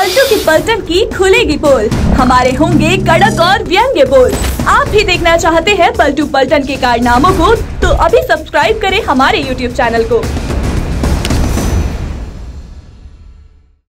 पलटू की पलटन की खुलेगी पोल हमारे होंगे कड़क और व्यंग्य बोल। आप भी देखना चाहते हैं पलटू पलटन के कारनामों को तो अभी सब्सक्राइब करें हमारे यूट्यूब चैनल को।